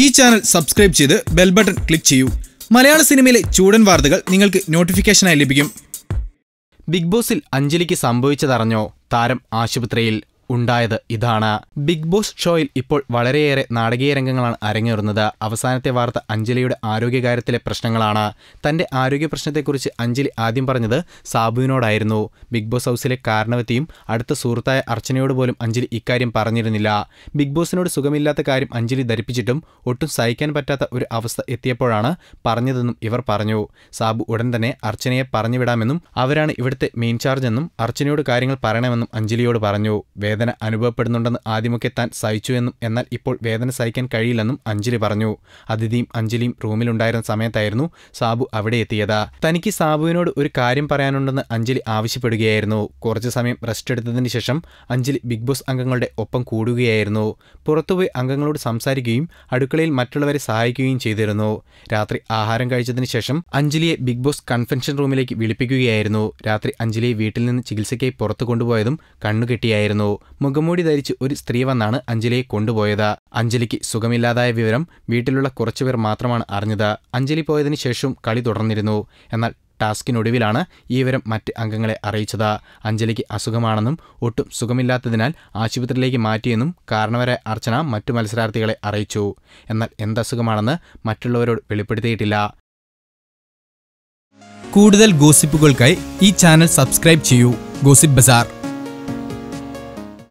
ഈ channel subscribe ചെയ്ത് bell button click ചെയ്യൂ. മലയാള സിനിമയിലെ ചൂടൻ വാർത്തകൾ നിങ്ങൾക്ക് നോട്ടിഫിക്കേഷനായി ലഭിക്കും. ബിഗ് ബോസിൽ അഞ്ജലിക്ക് സംഭവിച്ചതറിഞ്ഞോ? താരം ആശുപത്രിയിൽ. ഉണ്ടായത് ഇതാണ്. ബിഗ് ബോസ് ഷോയിൽ ഇപ്പോൾ വളരെയേറെ നാടകീയ രംഗങ്ങളാണ് അരങ്ങേറുന്നത്. അവസാനത്തെ വാർത്ത അഞ്ജലിയുടെ ആരോഗ്യകാര്യത്തിലെ പ്രശ്നങ്ങളാണ്. തന്റെ ആരോഗ്യ പ്രശ്നത്തെക്കുറിച്ച് അഞ്ജലി ആദ്യം പറഞ്ഞത് സാബുവിനോടായിരുന്നു. ബിഗ് ബോസ് ഹൗസിലെ കാരണവത്തിയും അടുത്ത സുഹൃത്തായ അർച്ചനയോട് പോലും അഞ്ജലി ഇക്കാര്യം പറഞ്ഞിരുന്നില്ല. ബിഗ് ബോസിനോട് സുഖമില്ലാത്ത കാര്യം അഞ്ജലി ധരിപ്പിച്ചിട്ടും ഒട്ടും സഹിക്കാൻ പറ്റാത്ത ഒരു അവസ്ഥ എത്തിയപ്പോഴാണ് പറഞ്ഞതെന്നും ഇവർ പറഞ്ഞു. സാബു ഉടൻ തന്നെ അർച്ചനയെ പറഞ്ഞുവിടാമെന്നും അവരാണ് ഇവിടുത്തെ മെയിൻ ചാർജ് എന്നും അർച്ചനയോട് കാര്യങ്ങൾ പറയണമെന്നും അഞ്ജലിയോട് പറഞ്ഞു. അനുഭവപ്പെടുന്നുണ്ടെന്ന് ആദ്യമൊക്കെ താൻ സഹിച്ചുവെന്നും എന്നാൽ ഇപ്പോൾ വേദന സഹിക്കാൻ കഴിയില്ലെന്നും അഞ്ജലി പറഞ്ഞു. അതിഥിയും അഞ്ജലിയും റൂമിലുണ്ടായിരുന്ന സമയത്തായിരുന്നു സാബു അവിടെ എത്തിയത്. തനിക്ക് സാബുവിനോട് ഒരു കാര്യം പറയാനുണ്ടെന്ന് അഞ്ജലി ആവശ്യപ്പെടുകയായിരുന്നു. കുറച്ച് സമയം റെസ്റ്റ് എടുത്തതിന് ശേഷം അഞ്ജലി ബിഗ് ബോസ് അംഗങ്ങളുടെ ഒപ്പം കൂടുകയായിരുന്നു. പുറത്തുപോയി അംഗങ്ങളോട് സംസാരിക്കുകയും അടുക്കളയിൽ മറ്റുള്ളവരെ സഹായിക്കുകയും ചെയ്തിരുന്നു. രാത്രി ആഹാരം കഴിച്ചതിന് ശേഷം അഞ്ജലിയെ ബിഗ് ബോസ് കൺവെൻഷൻ റൂമിലേക്ക് വിളിപ്പിക്കുകയായിരുന്നു. രാത്രി അഞ്ജലിയെ വീട്ടിൽ നിന്ന് ചികിത്സയ്ക്കായി പുറത്തു കൊണ്ടുപോയതും കണ്ണുകെട്ടിയായിരുന്നു. മുഖംമൂടി ധരിച്ച് ഒരു സ്ത്രീ വന്നാണ് അഞ്ജലിയെ കൊണ്ടുപോയത്. അഞ്ജലിക്ക് സുഖമില്ലാതായ വിവരം വീട്ടിലുള്ള കുറച്ചുപേർ മാത്രമാണ് അറിഞ്ഞത്. അഞ്ജലി പോയതിനു ശേഷവും കളി തുടർന്നിരുന്നു. എന്നാൽ ടാസ്കിനൊടുവിലാണ് ഈ വിവരം മറ്റ് അംഗങ്ങളെ അറിയിച്ചത്. അഞ്ജലിക്ക് അസുഖമാണെന്നും ഒട്ടും സുഖമില്ലാത്തതിനാൽ ആശുപത്രിയിലേക്ക് മാറ്റിയെന്നും കാരണവരെ അർച്ചന മറ്റു മത്സരാർത്ഥികളെ അറിയിച്ചു. എന്നാൽ എന്തസുഖമാണെന്ന് മറ്റുള്ളവരോട് വെളിപ്പെടുത്തിയിട്ടില്ല. കൂടുതൽ ഗോസിപ്പുകൾക്കായി ഈ ചാനൽ സബ്സ്ക്രൈബ് ചെയ്യൂ. Gossip bazaar.